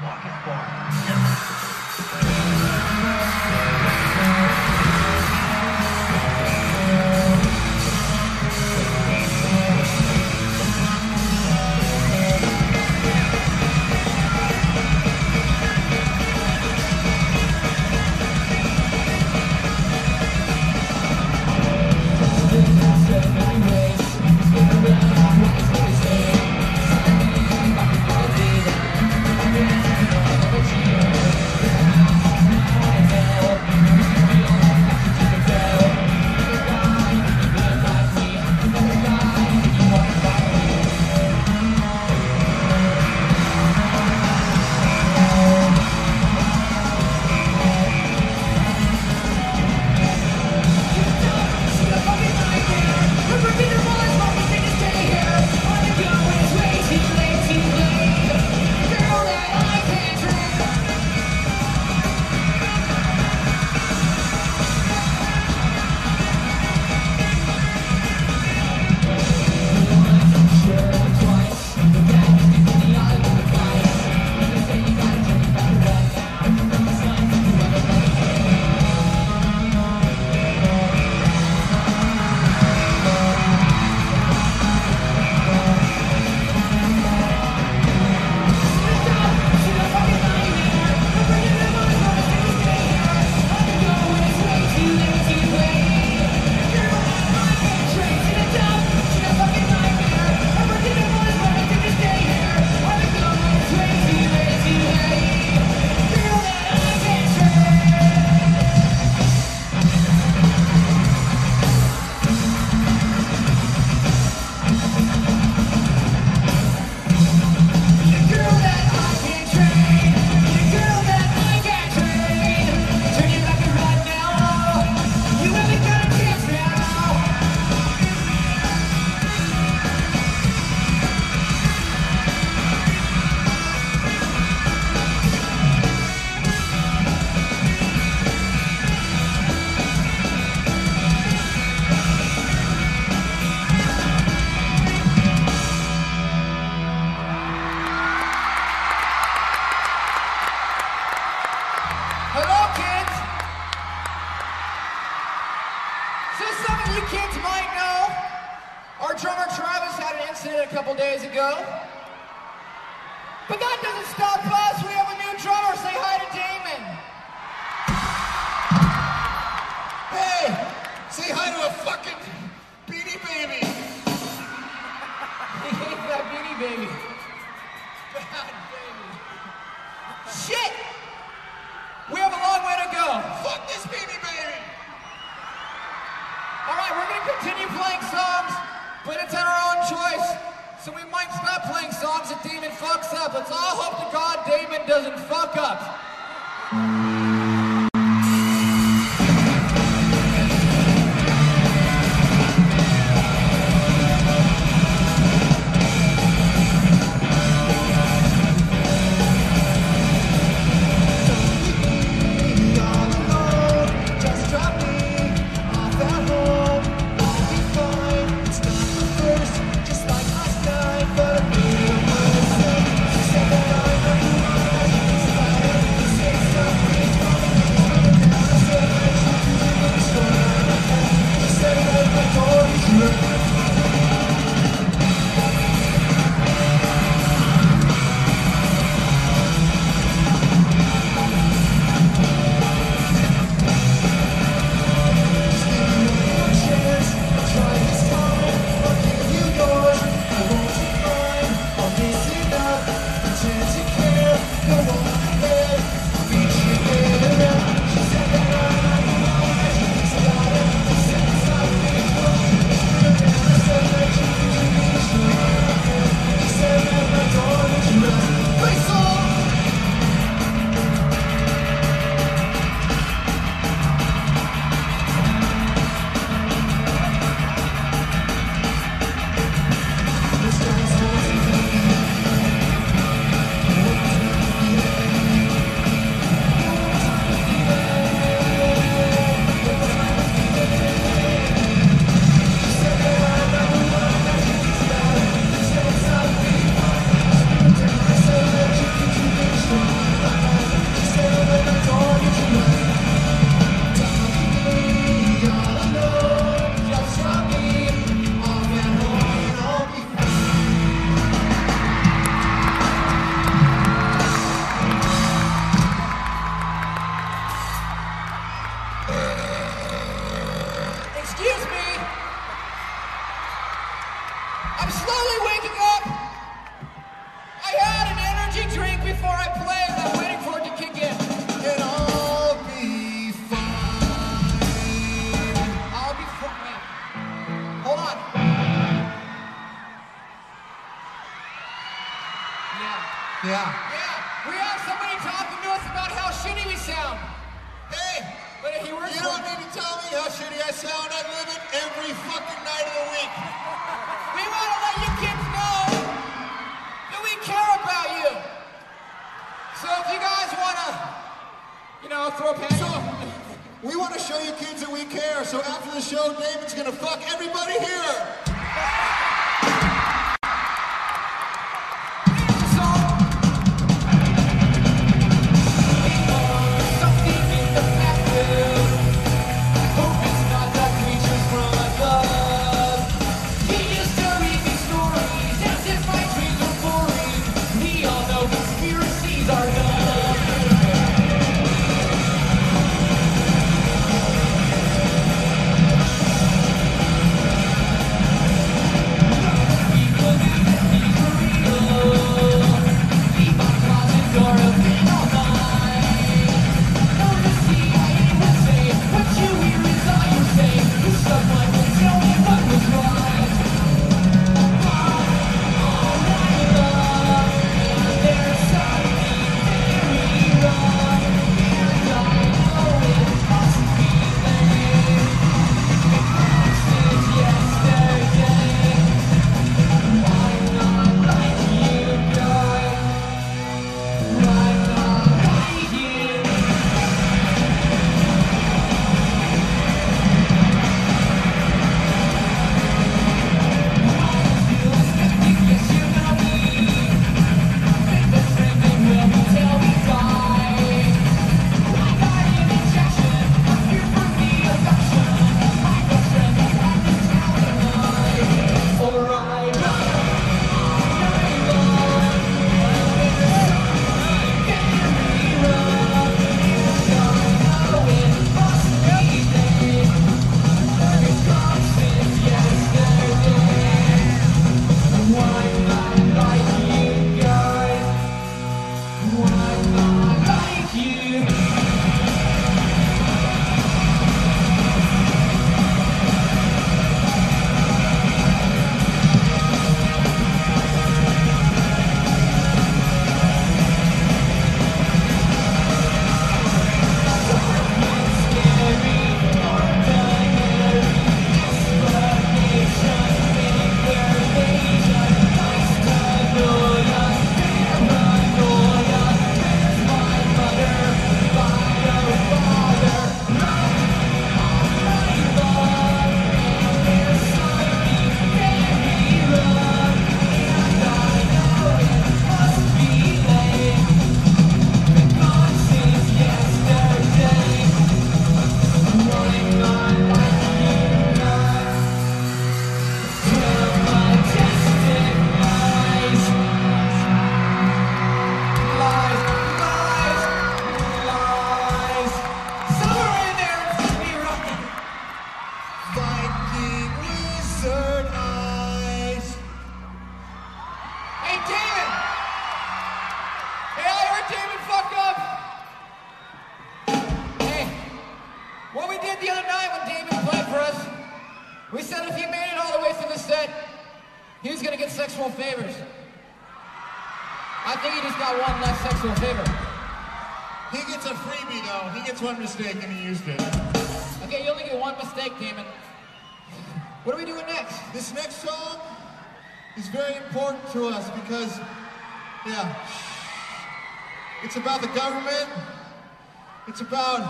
Hello, mistake and he used it. Okay, you only get one mistake, Damon. What are we doing next? This next song is very important to us because, yeah, it's about the government. It's about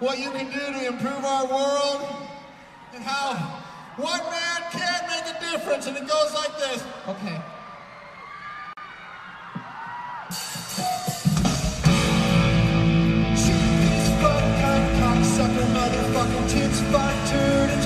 what you can do to improve our world and how one man can make a difference. And it goes like this. Okay. I turn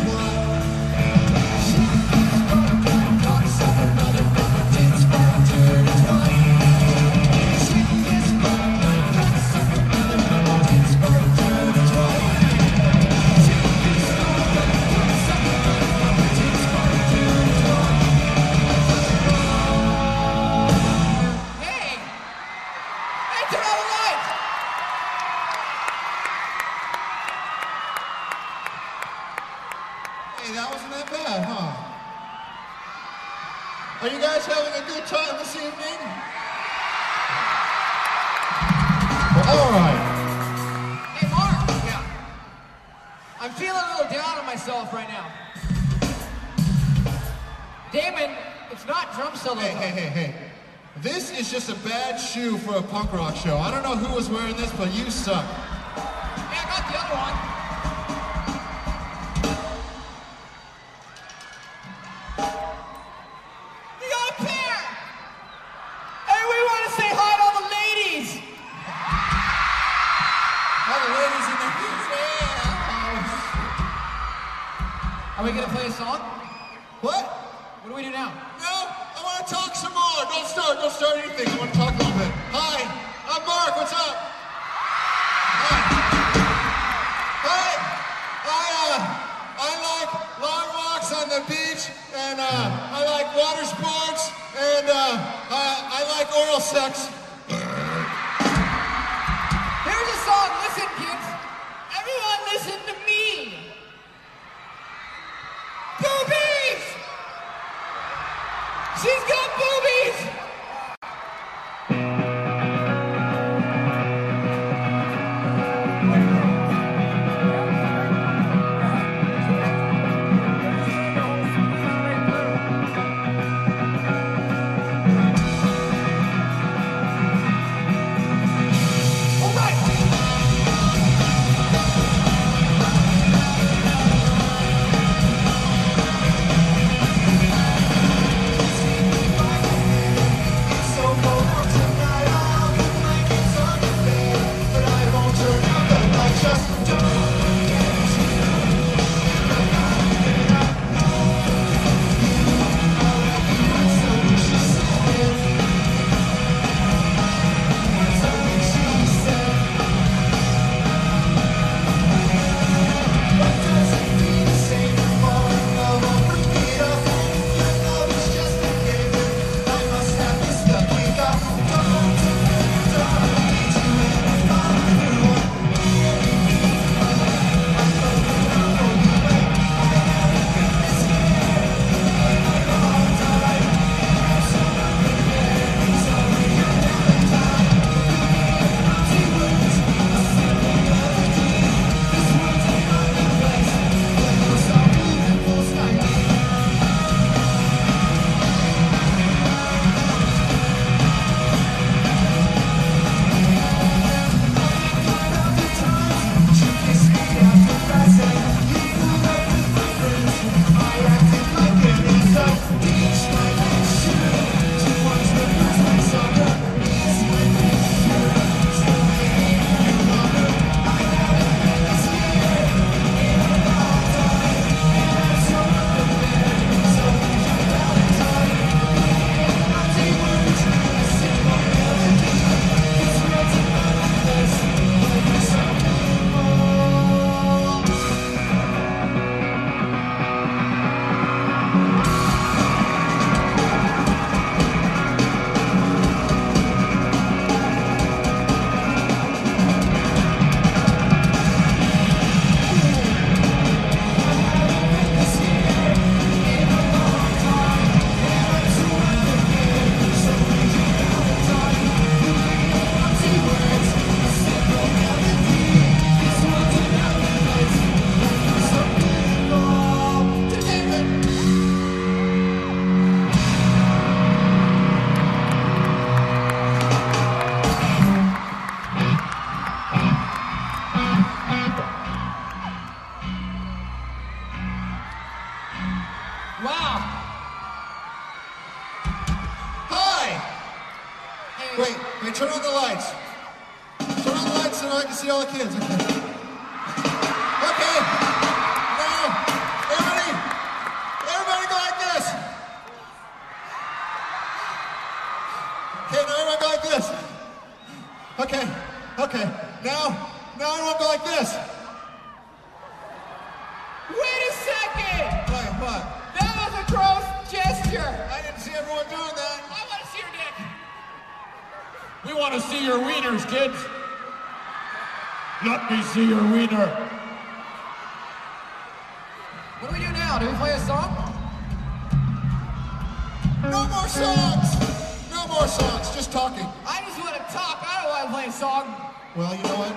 shoe for a punk rock show. I don't know who was wearing this, but you suck. Yeah, I got the other one. Pair! We want to say hi to all the ladies! All the ladies in the house. Are we going to play a song? out. Can we play a song? No more songs. No more songs. Just talking. I just want to talk. I don't want to play a song. Well, you know what?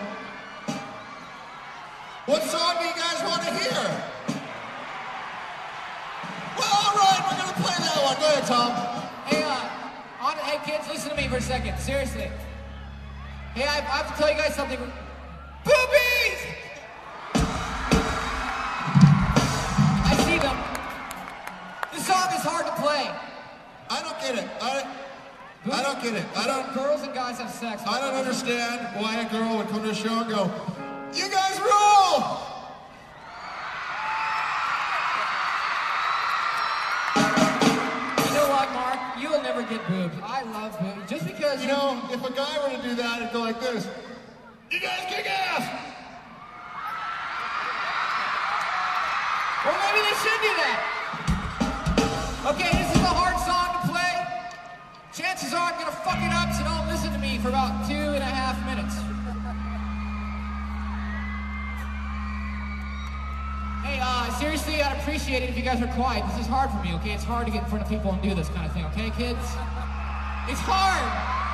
What song do you guys want to hear? Well, all right. We're going to play that one. Go ahead, Tom. Hey, uh, on, hey, kids, listen to me for a second. Seriously. Hey, I, I have to tell you guys something. Boobies! Song is hard to play. I don't get it. I, I don't get it. I don't. Girls and guys have sex. I don't understand why a girl would come to a show and go, "You guys rule." You know what, Mark? You'll never get boobs. I love boobs. Just because You know, if a guy were to do that, it'd go like this. You guys kick ass. Well, maybe they should do that. Okay, this is a hard song to play. Chances are I'm gonna fuck it up, so don't listen to me for about two and a half minutes. Hey, uh, seriously, I'd appreciate it if you guys were quiet. This is hard for me, okay? It's hard to get in front of people and do this kind of thing, okay, kids? It's hard.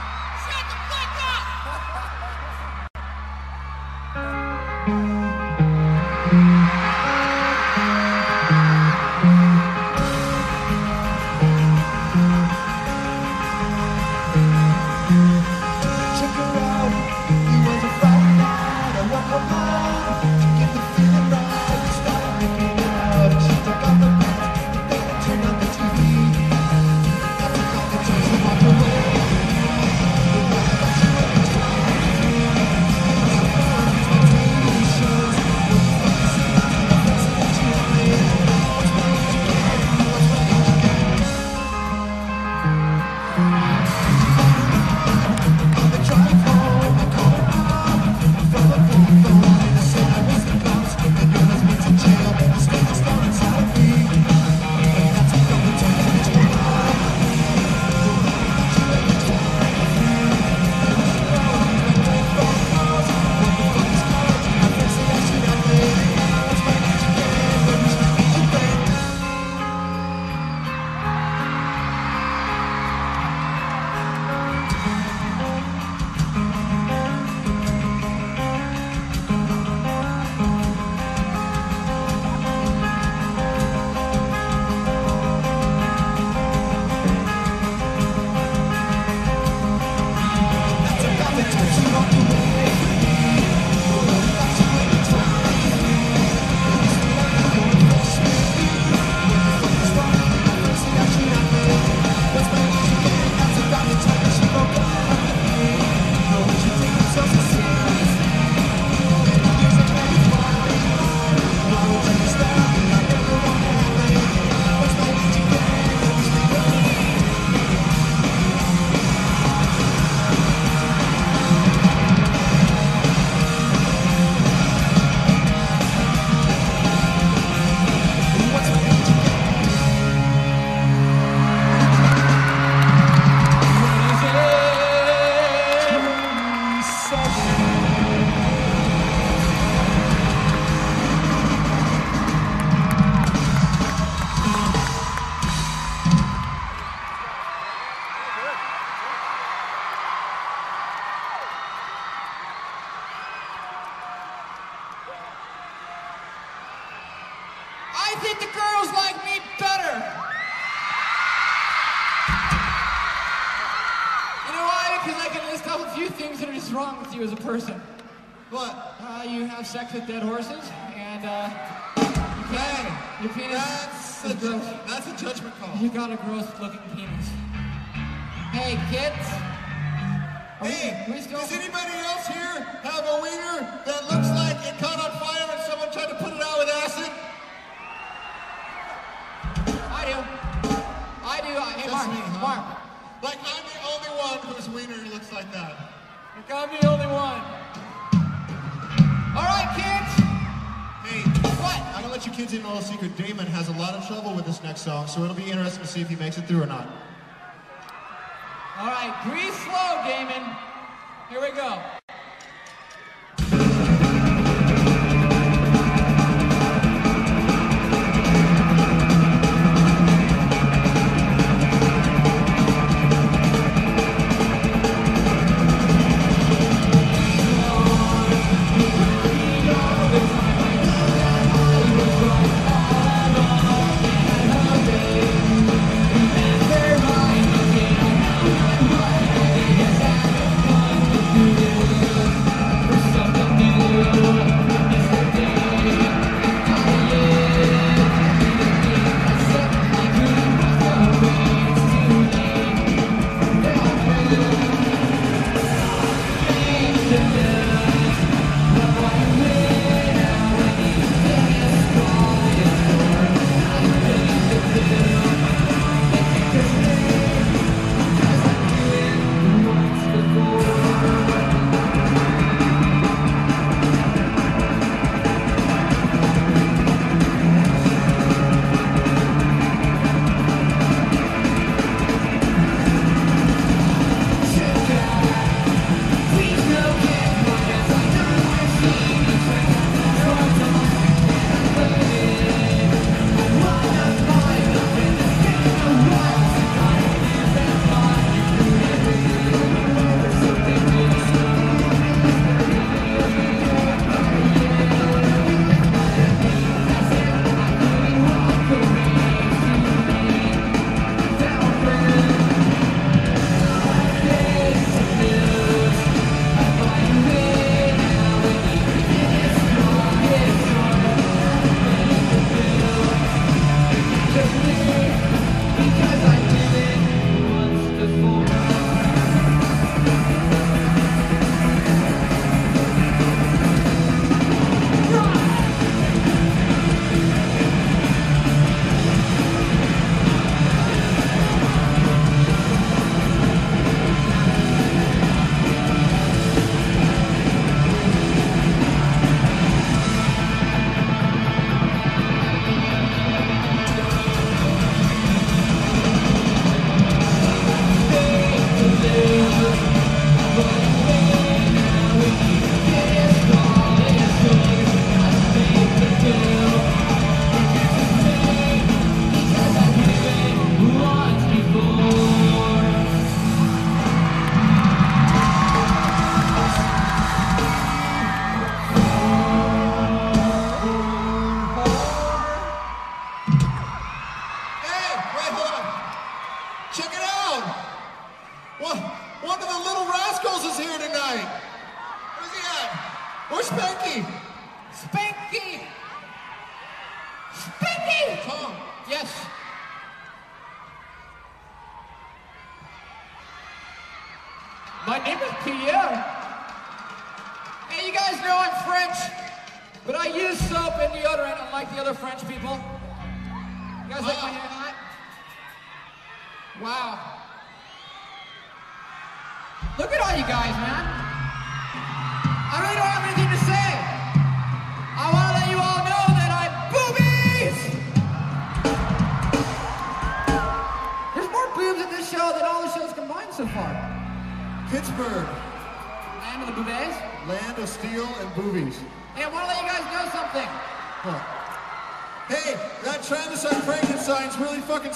Secret. Damon has a lot of trouble with this next song, so it'll be interesting to see if he makes it through or not.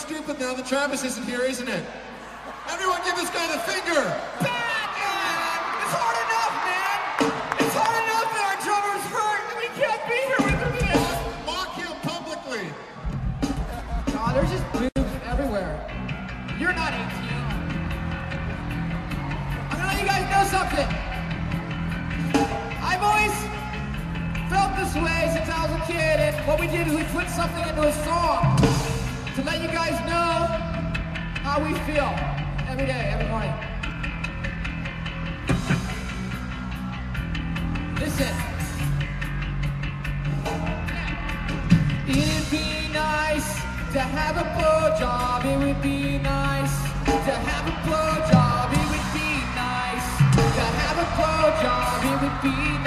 stupid now that Travis isn't here, isn't it? Everyone give this guy the finger! Back! It's hard enough, man! It's hard enough that our drummer's hurt and we can't be here with him mock him publicly! God, there's just boobs everywhere. You're not 18. I'm gonna let you guys know something. Felt this way since I was a kid, and what we did is we put something into a song to let you guys know how we feel every day, every morning. Listen. It'd be nice to have a blowjob. It would be nice to have a blowjob. It would be nice to have a blowjob. It would be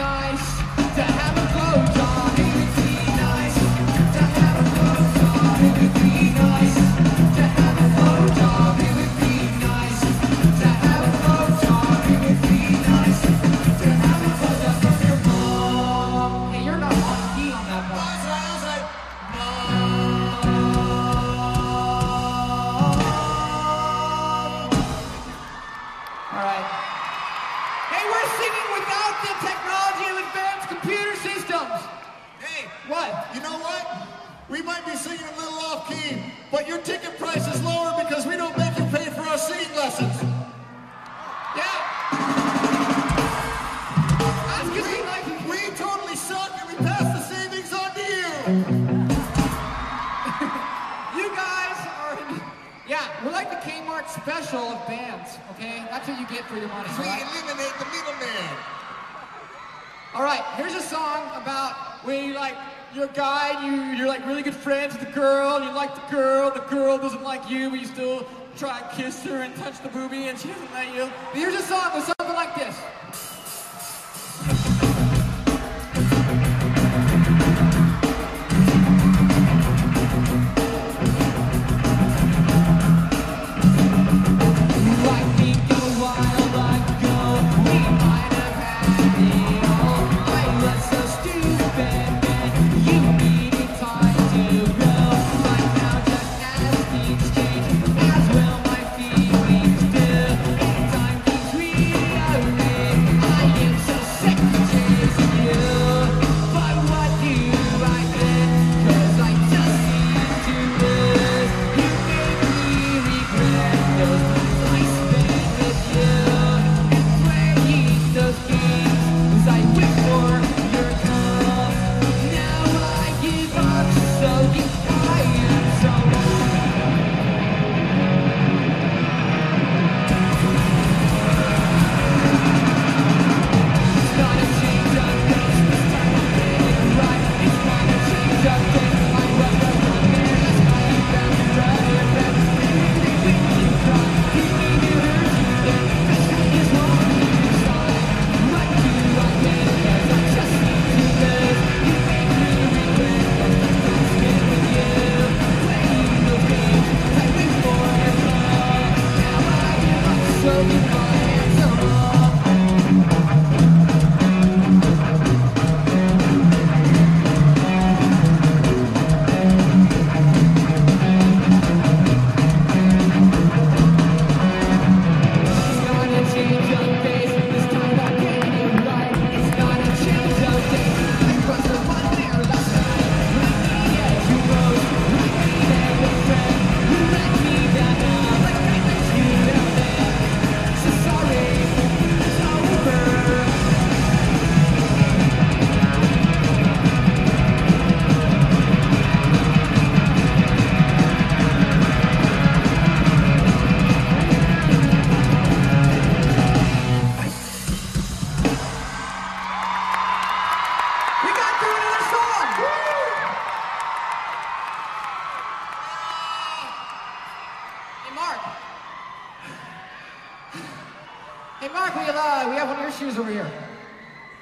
Hey Mark, we have uh, we have one of your shoes over here.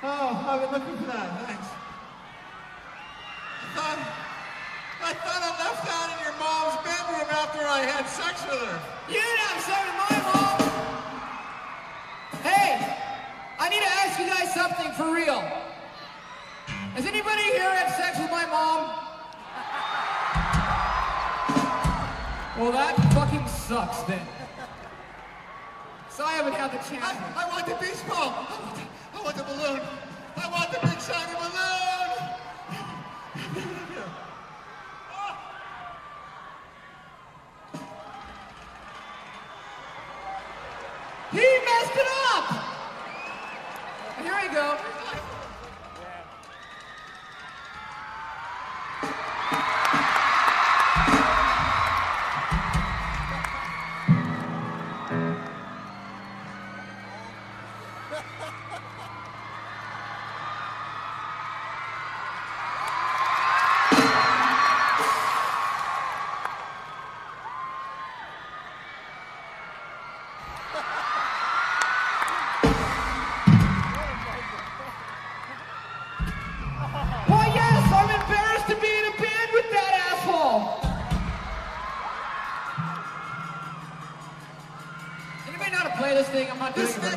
Oh, I've been looking for that. Thanks. I thought, I thought I left that in your mom's bedroom after I had sex with her. You didn't have sex with my mom. Hey, I need to ask you guys something for real. Has anybody here had sex with my mom? Well, that fucking sucks then. So I haven't had the chance. I, I want the beach ball. I want the, I want the balloon. I want the big shiny balloon.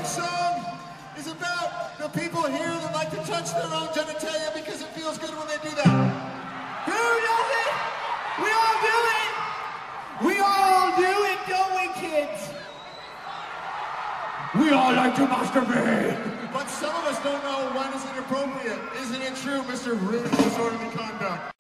Next song is about the people here that like to touch their own genitalia because it feels good when they do that. Who does it? We all do it. We all do it, don't we, kids? We all like to masturbate. But some of us don't know when is inappropriate. Isn't it true, Mr. Rude Disorderly Conduct?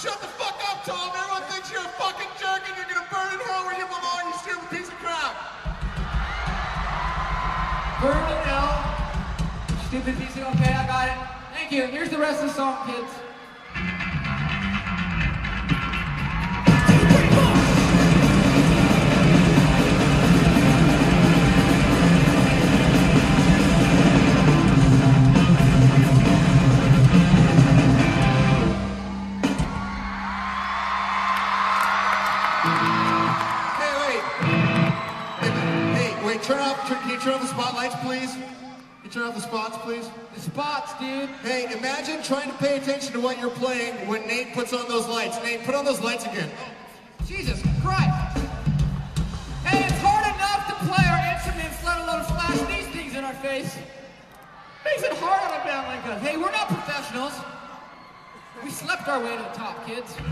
Shut the fuck up, Tom. Everyone thinks you're a fucking jerk and you're gonna burn in hell where you belong, you stupid piece of crap. Burn in hell. Stupid piece of okay, I got it. Thank you. Here's the rest of the song, kids. Turn off, turn, can you turn off the spotlights, please? Can you turn off the spots, please? The spots, dude. Hey, imagine trying to pay attention to what you're playing when Nate puts on those lights. Nate, put on those lights again. Jesus Christ. Hey, it's hard enough to play our instruments, let alone flash these things in our face. Makes it hard on a band like us. Hey, we're not professionals. We slept our way to the top, kids. Hey,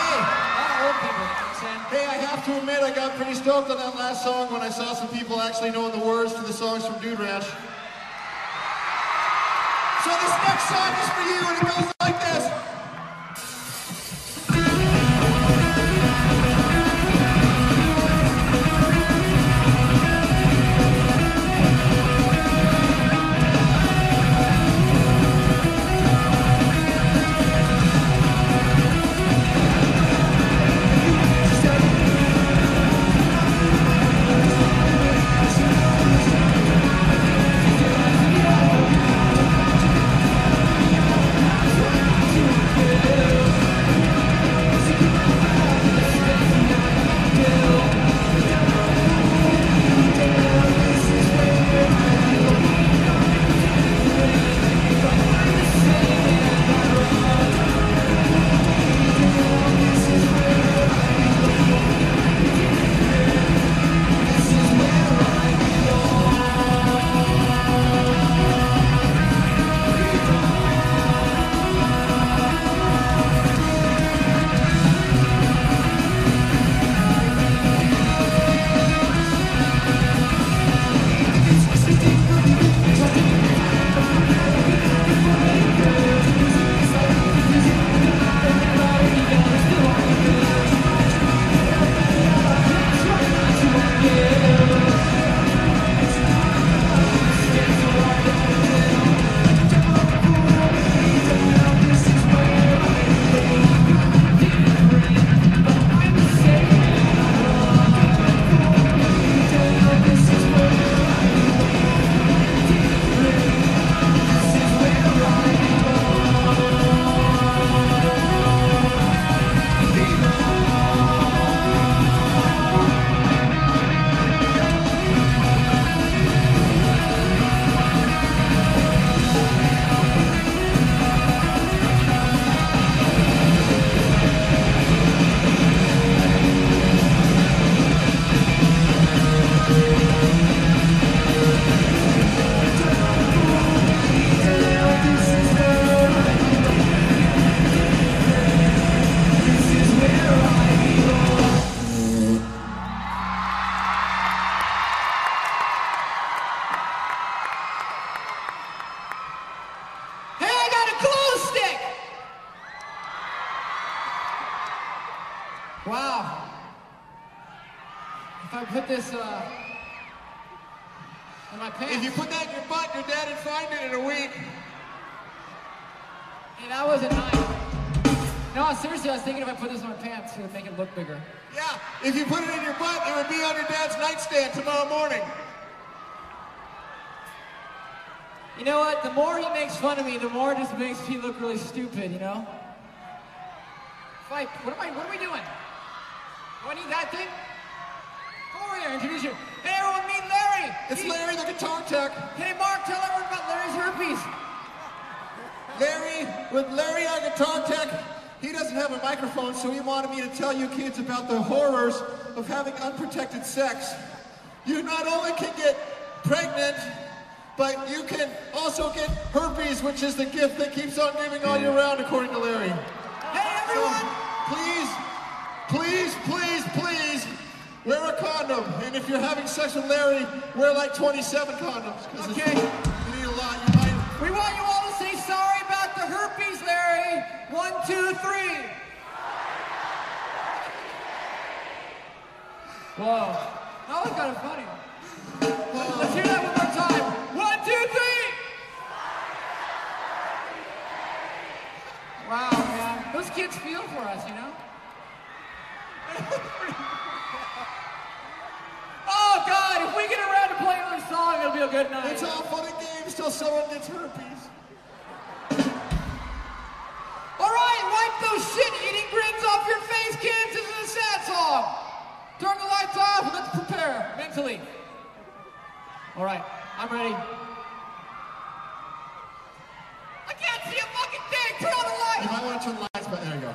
A lot of old people, hey, I have to admit, I got pretty stoked on that last song when I saw some people actually knowing the words to the songs from Dude Ranch. So this next song is for you, and it goes like this. Fun of me, the more it just makes me look really stupid, you know? Fight. What am I, what are we doing? Do I need that thing? Go over here, introduce you. Hey, everyone, meet Larry! It's He- Larry the guitar tech. Hey, Mark, tell everyone about Larry's herpes. Larry, with Larry our guitar tech, he doesn't have a microphone, so he wanted me to tell you kids about the horrors of having unprotected sex. You not only can get pregnant, but you can also get herpes, which is the gift that keeps on giving all year round, according to Larry. Hey, So please, please, please, please, wear a condom. And if you're having sex with Larry, wear like 27 condoms. Okay. You need a lot. You might. We want you all to say sorry about the herpes, Larry. two, three. Whoa. That was kind of funny. Let's hear that one more time. Wow, man. Those kids feel for us, you know? oh, God. If we get around to playing another song, it'll be a good night. It's all fun and games till someone gets herpes. All right, wipe those shit-eating grins off your face, kids. This is a sad song. Turn the lights off and let's prepare mentally. All right, I'm ready. I can't see a fucking thing. Turn on the You lights. might want to turn the lights back. There you go.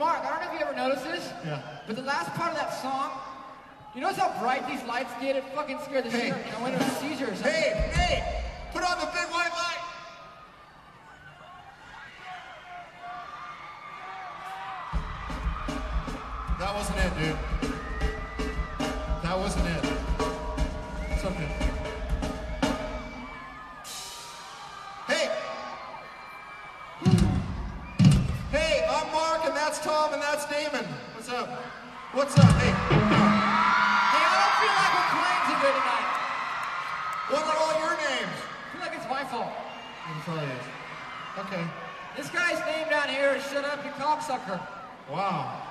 Mark, I don't know if you ever noticed this, yeah. but the last part of that song, you notice how bright these lights get? It fucking scared the hey. shit out of me. I went into a seizure or something. Hey, hey, put on the big white light. Okay. This guy's name down here is Shut Up You Cocksucker. Wow.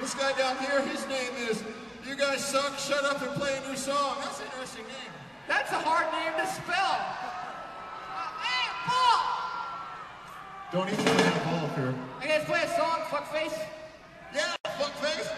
This guy down here, his name is You Guys Suck, Shut Up and Play a New Song. That's an interesting name. That's a hard name to spell. Uh, hey, Paul! Don't even play that ball here. I guess play a song, fuckface. Yeah, fuckface.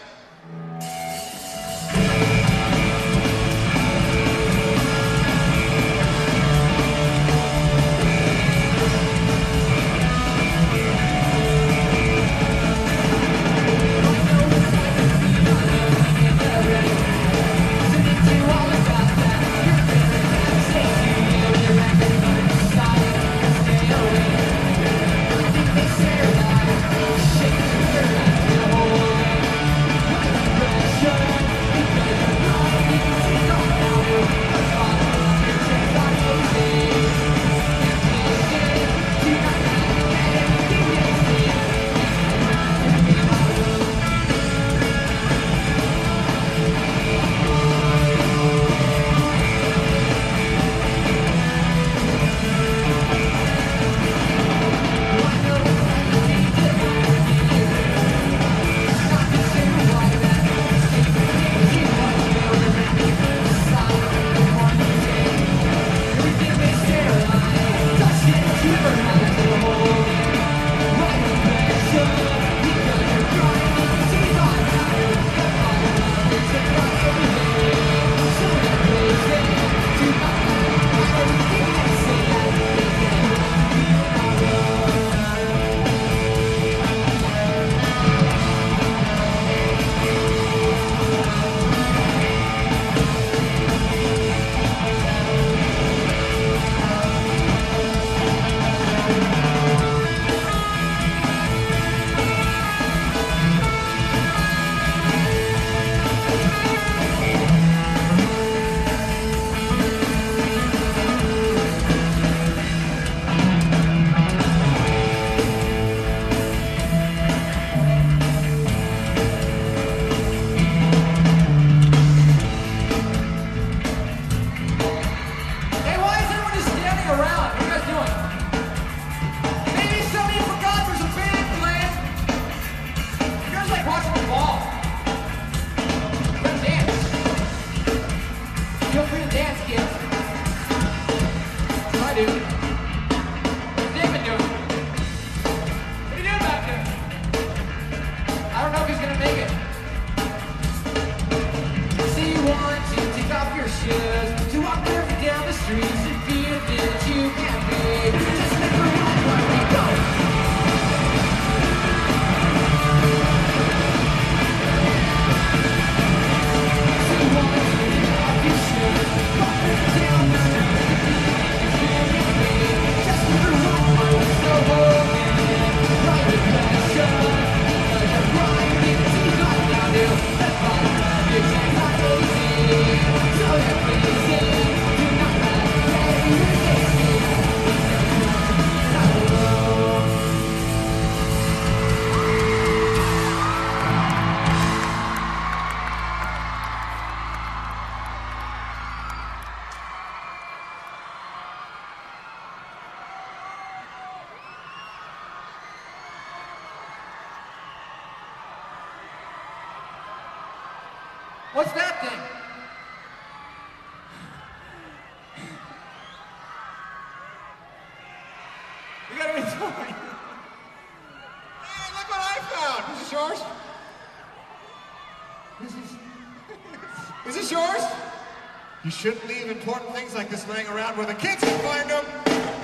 just laying around where the kids can find them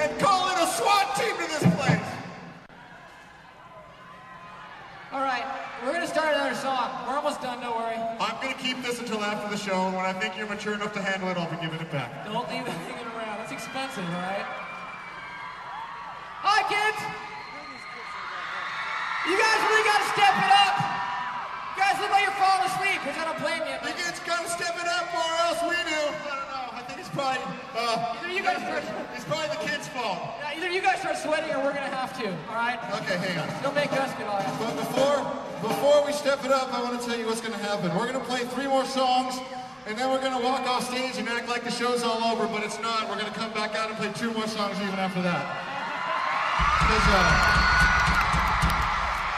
and call in a SWAT team to this place. All right, we're going to start another song. We're almost done, don't worry. I'm going to keep this until after the show, and when I think you're mature enough to handle it, I'll be giving it back. Don't leave anything around. It's expensive, all right? Hi, kids! You guys really got to step it up! You guys look like you're falling asleep, because I don't blame you. You kids come step it up, or else we do it's probably, uh, Either you guys start, it's probably the kids' fault. yeah, either you guys start sweating or we're gonna have to, all right? Okay, hang on. Don't make us get all that. But before, before we step it up, I want to tell you what's going to happen. We're going to play three more songs, and then we're going to walk off stage and act like the show's all over, but it's not. We're going to come back out and play two more songs even after that. 'Cause, uh,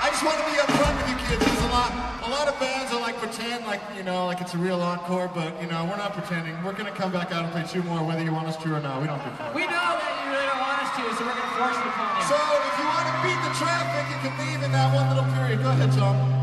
I just want to be upfront with you kids. Lot, a lot of bands are like pretend like you know, like it's a real encore, but you know, we're not pretending. We're going to come back out and play two more, whether you want us to or not. We don't give a. We know that you really don't want us to, so we're gonna force it upon you. So if you want to beat the traffic, you can leave in that one little period. Go ahead, Tom.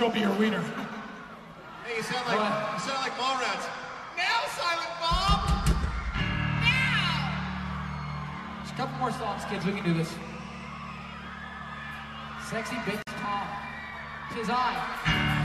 Show me your wiener. Hey, you sound like What? you sound like Mallrats. Now, Silent Bob. Now. Just a couple more songs, kids. We can do this. Sexy bitch Tom. Tis I.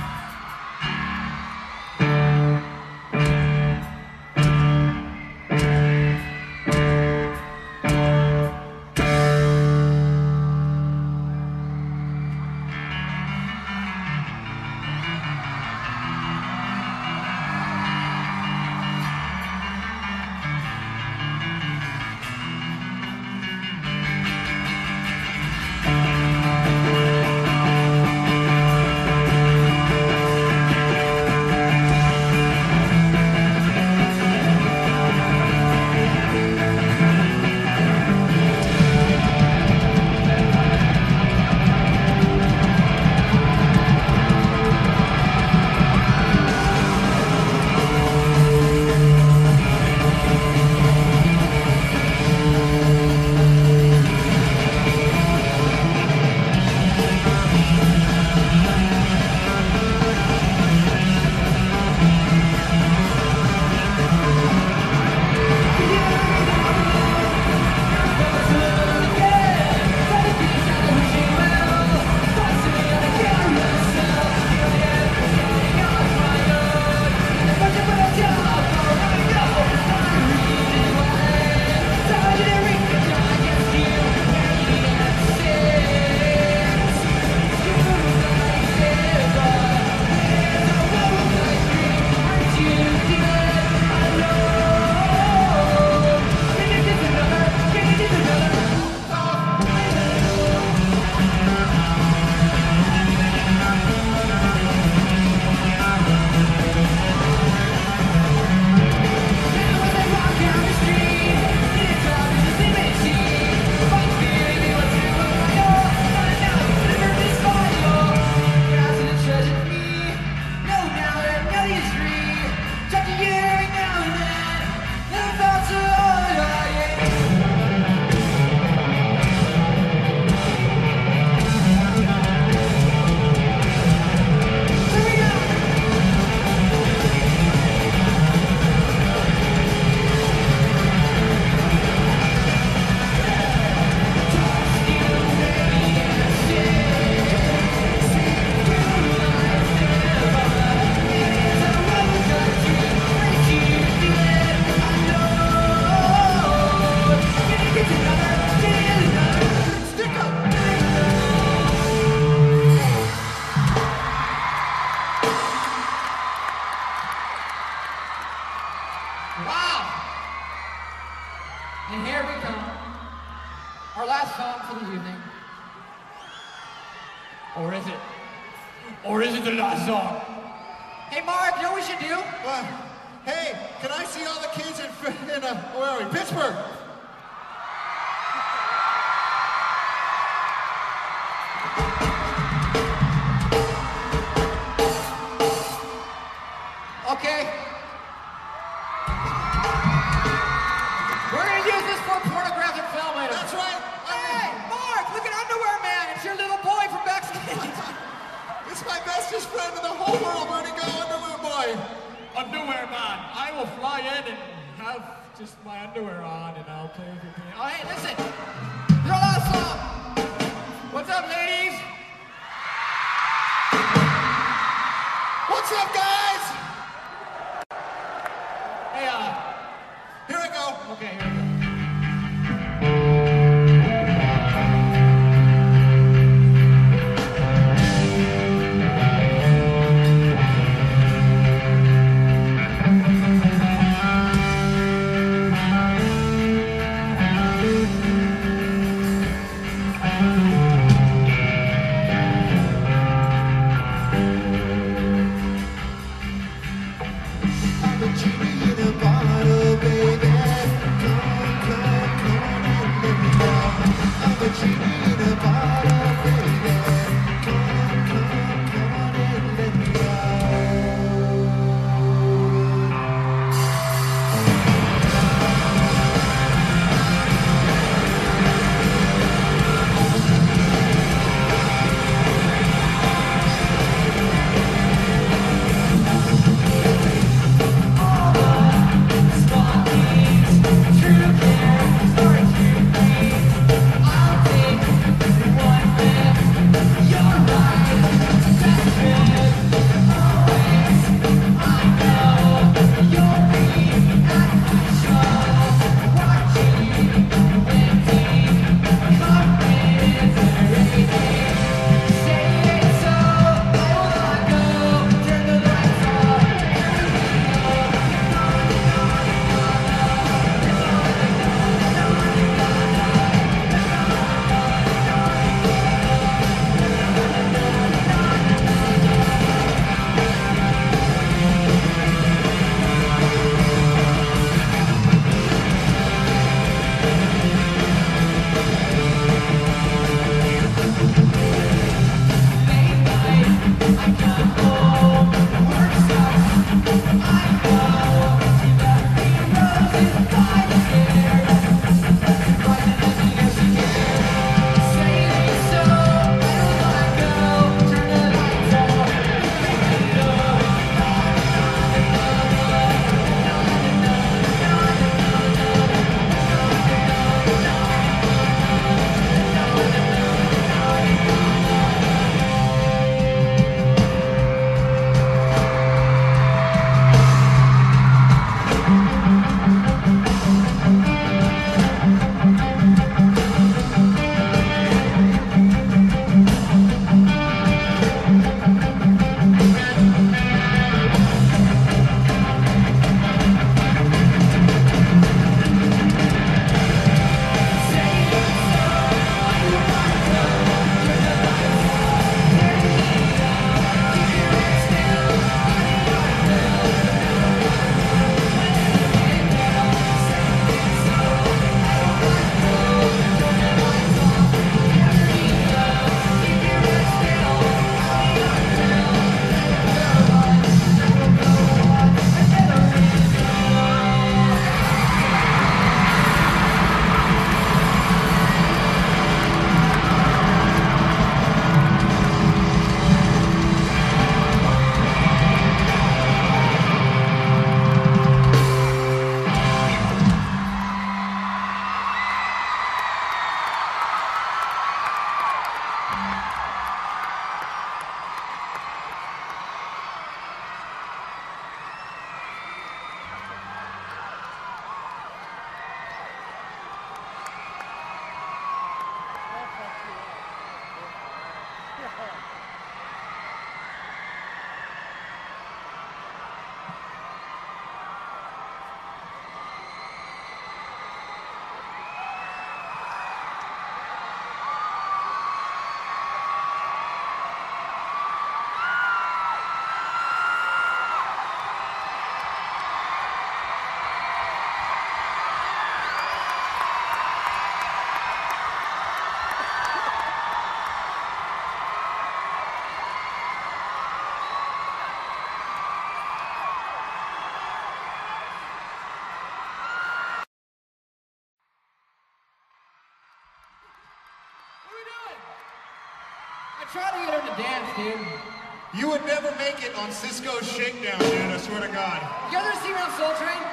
You would never make it on Sisqó's Shakedown, dude, I swear to God. You ever see Mount Soul Train?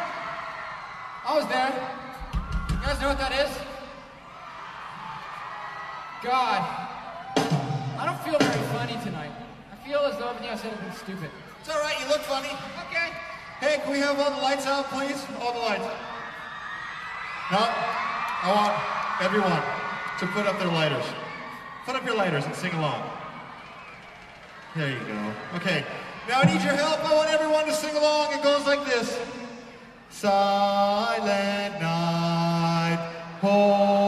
I was there. You guys know what that is? God. I don't feel very funny tonight. I feel as though everything I said has been stupid. It's alright, you look funny. Okay. Hey, can we have all the lights out, please? All the lights. No, I want everyone to put up their lighters. Put up your lighters and sing along. There you go. Okay. Now I need your help. I want everyone to sing along. It goes like this. Silent night. Hold